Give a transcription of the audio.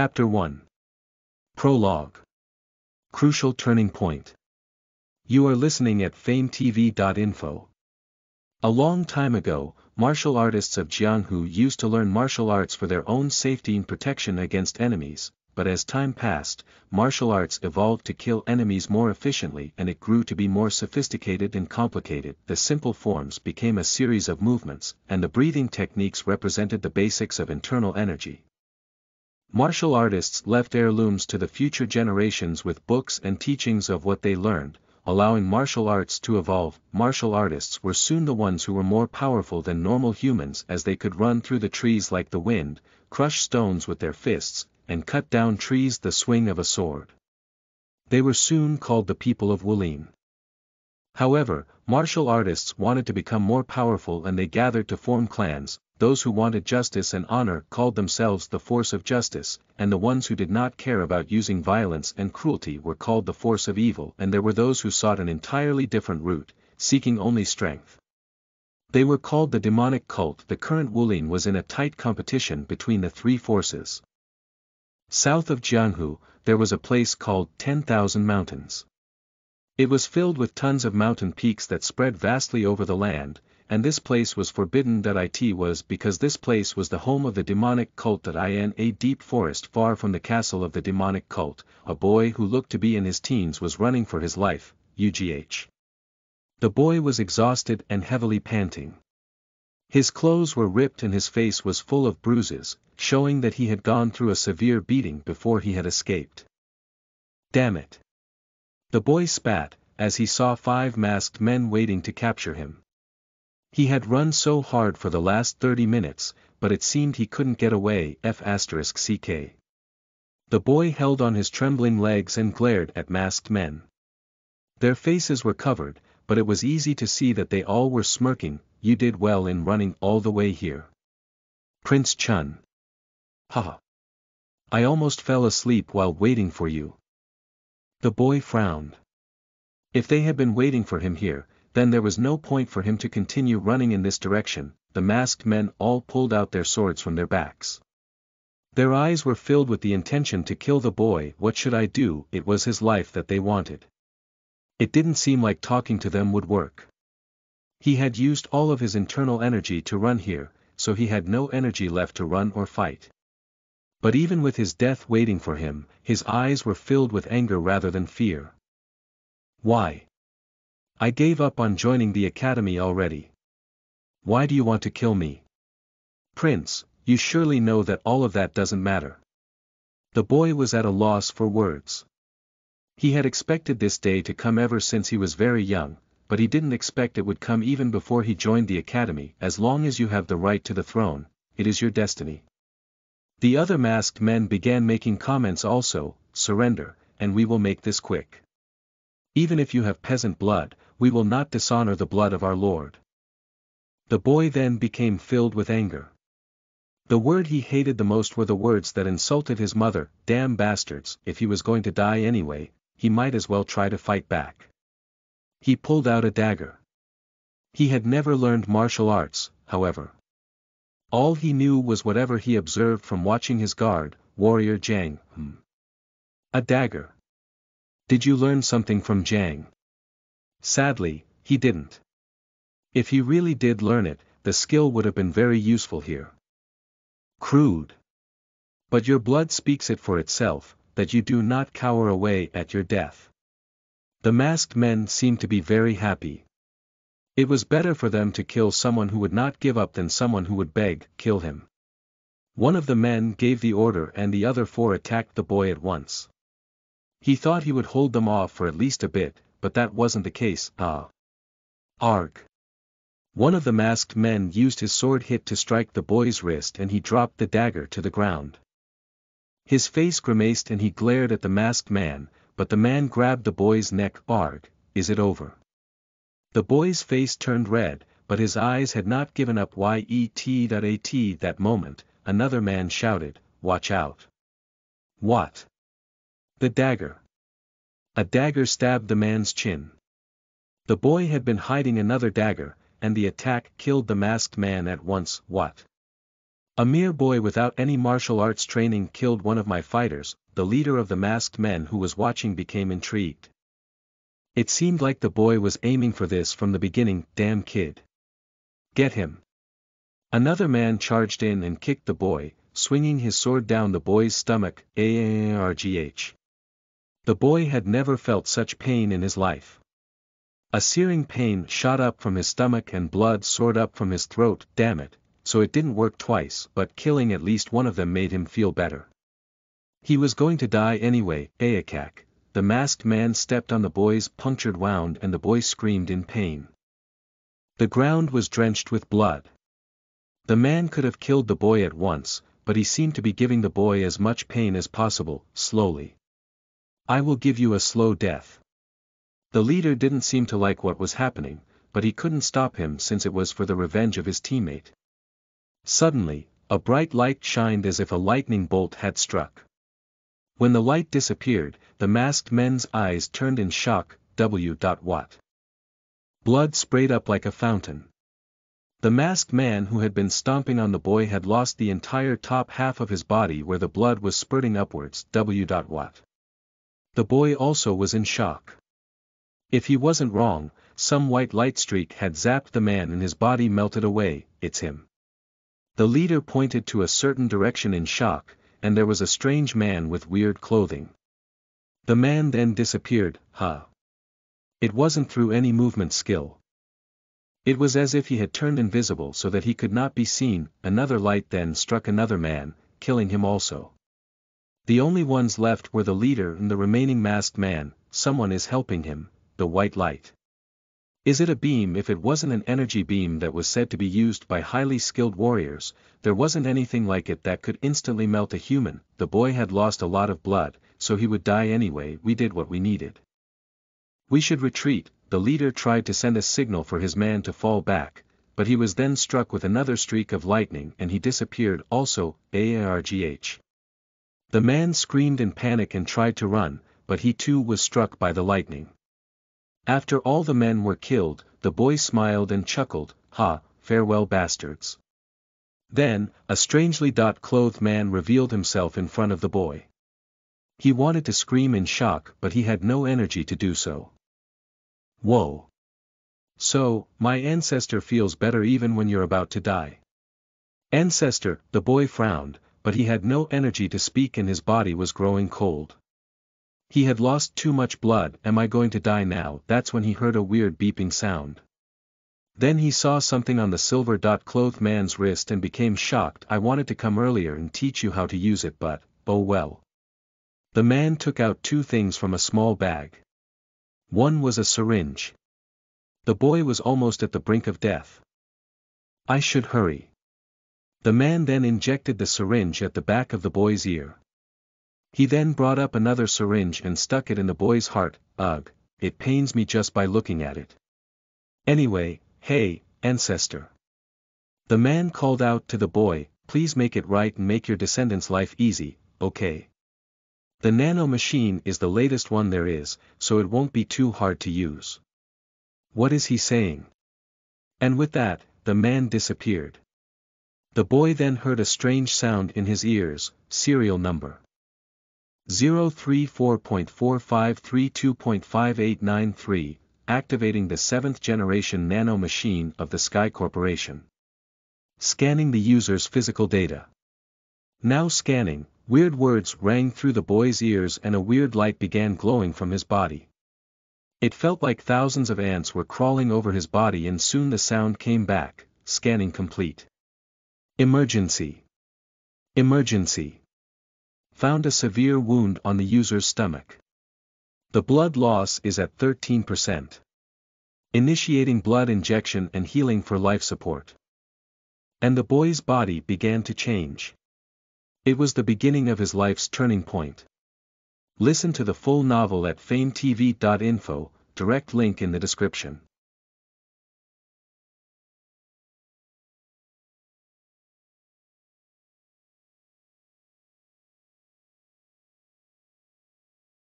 Chapter 1 Prologue Crucial Turning Point You are listening at FameTV.info. A long time ago, martial artists of Jianghu used to learn martial arts for their own safety and protection against enemies, but as time passed, martial arts evolved to kill enemies more efficiently and it grew to be more sophisticated and complicated. The simple forms became a series of movements, and the breathing techniques represented the basics of internal energy. Martial artists left heirlooms to the future generations with books and teachings of what they learned, allowing martial arts to evolve. Martial artists were soon the ones who were more powerful than normal humans as they could run through the trees like the wind, crush stones with their fists, and cut down trees the swing of a sword. They were soon called the people of Wulin. However, martial artists wanted to become more powerful and they gathered to form clans, those who wanted justice and honor called themselves the force of justice, and the ones who did not care about using violence and cruelty were called the force of evil and there were those who sought an entirely different route, seeking only strength. They were called the demonic cult. The current Wulin was in a tight competition between the three forces. South of Jianghu, there was a place called 10,000 Mountains. It was filled with tons of mountain peaks that spread vastly over the land, and this place was forbidden that it was because this place was the home of the demonic cult that I in a deep forest far from the castle of the demonic cult, a boy who looked to be in his teens was running for his life, UGH. The boy was exhausted and heavily panting. His clothes were ripped and his face was full of bruises, showing that he had gone through a severe beating before he had escaped. Damn it. The boy spat, as he saw five masked men waiting to capture him. He had run so hard for the last 30 minutes, but it seemed he couldn't get away F CK. The boy held on his trembling legs and glared at masked men. Their faces were covered, but it was easy to see that they all were smirking, you did well in running all the way here. Prince Chun. Ha! I almost fell asleep while waiting for you. The boy frowned. If they had been waiting for him here, then there was no point for him to continue running in this direction, the masked men all pulled out their swords from their backs. Their eyes were filled with the intention to kill the boy, what should I do, it was his life that they wanted. It didn't seem like talking to them would work. He had used all of his internal energy to run here, so he had no energy left to run or fight. But even with his death waiting for him, his eyes were filled with anger rather than fear. Why? I gave up on joining the academy already. Why do you want to kill me? Prince, you surely know that all of that doesn't matter. The boy was at a loss for words. He had expected this day to come ever since he was very young, but he didn't expect it would come even before he joined the academy. As long as you have the right to the throne, it is your destiny. The other masked men began making comments also, surrender, and we will make this quick. Even if you have peasant blood, we will not dishonor the blood of our Lord. The boy then became filled with anger. The word he hated the most were the words that insulted his mother, damn bastards, if he was going to die anyway, he might as well try to fight back. He pulled out a dagger. He had never learned martial arts, however. All he knew was whatever he observed from watching his guard, warrior Jiang. Hmm. A dagger. Did you learn something from Jiang? Sadly, he didn't. If he really did learn it, the skill would have been very useful here. Crude. But your blood speaks it for itself, that you do not cower away at your death. The masked men seemed to be very happy, it was better for them to kill someone who would not give up than someone who would beg, kill him. One of the men gave the order and the other four attacked the boy at once. He thought he would hold them off for at least a bit, but that wasn't the case, ah. Arg. One of the masked men used his sword hit to strike the boy's wrist and he dropped the dagger to the ground. His face grimaced and he glared at the masked man, but the man grabbed the boy's neck, Arg, is it over? The boy's face turned red, but his eyes had not given up YET.AT that moment, another man shouted, watch out. What? The dagger. A dagger stabbed the man's chin. The boy had been hiding another dagger, and the attack killed the masked man at once, what? A mere boy without any martial arts training killed one of my fighters, the leader of the masked men who was watching became intrigued. It seemed like the boy was aiming for this from the beginning, damn kid. Get him. Another man charged in and kicked the boy, swinging his sword down the boy's stomach, ARGH. The boy had never felt such pain in his life. A searing pain shot up from his stomach and blood soared up from his throat, damn it, so it didn't work twice, but killing at least one of them made him feel better. He was going to die anyway, Ayakak. The masked man stepped on the boy's punctured wound and the boy screamed in pain. The ground was drenched with blood. The man could have killed the boy at once, but he seemed to be giving the boy as much pain as possible, slowly. I will give you a slow death. The leader didn't seem to like what was happening, but he couldn't stop him since it was for the revenge of his teammate. Suddenly, a bright light shined as if a lightning bolt had struck. When the light disappeared, the masked men's eyes turned in shock, W. What? Blood sprayed up like a fountain. The masked man who had been stomping on the boy had lost the entire top half of his body where the blood was spurting upwards, W. What? The boy also was in shock. If he wasn't wrong, some white light streak had zapped the man and his body melted away, it's him. The leader pointed to a certain direction in shock, and there was a strange man with weird clothing. The man then disappeared, huh? It wasn't through any movement skill. It was as if he had turned invisible so that he could not be seen, another light then struck another man, killing him also. The only ones left were the leader and the remaining masked man, someone is helping him, the white light. Is it a beam if it wasn't an energy beam that was said to be used by highly skilled warriors, there wasn't anything like it that could instantly melt a human, the boy had lost a lot of blood, so he would die anyway, we did what we needed. We should retreat, the leader tried to send a signal for his man to fall back, but he was then struck with another streak of lightning and he disappeared also, AARGH. The man screamed in panic and tried to run, but he too was struck by the lightning. After all the men were killed, the boy smiled and chuckled, ha, farewell bastards. Then, a strangely dot clothed man revealed himself in front of the boy. He wanted to scream in shock but he had no energy to do so. Whoa. So, my ancestor feels better even when you're about to die. Ancestor, the boy frowned, but he had no energy to speak and his body was growing cold. He had lost too much blood, am I going to die now? That's when he heard a weird beeping sound. Then he saw something on the silver dot clothed man's wrist and became shocked. I wanted to come earlier and teach you how to use it but, oh well. The man took out two things from a small bag. One was a syringe. The boy was almost at the brink of death. I should hurry. The man then injected the syringe at the back of the boy's ear. He then brought up another syringe and stuck it in the boy's heart, ugh, it pains me just by looking at it. Anyway, hey, ancestor. The man called out to the boy, please make it right and make your descendants' life easy, okay. The nano machine is the latest one there is, so it won't be too hard to use. What is he saying? And with that, the man disappeared. The boy then heard a strange sound in his ears, serial number. 034.4532.5893, activating the 7th generation nano machine of the Sky Corporation. Scanning the user's physical data. Now scanning, weird words rang through the boy's ears and a weird light began glowing from his body. It felt like thousands of ants were crawling over his body and soon the sound came back, scanning complete. Emergency. Emergency found a severe wound on the user's stomach. The blood loss is at 13%. Initiating blood injection and healing for life support. And the boy's body began to change. It was the beginning of his life's turning point. Listen to the full novel at fametv.info, direct link in the description.